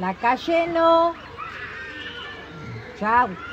La calle no. Chao.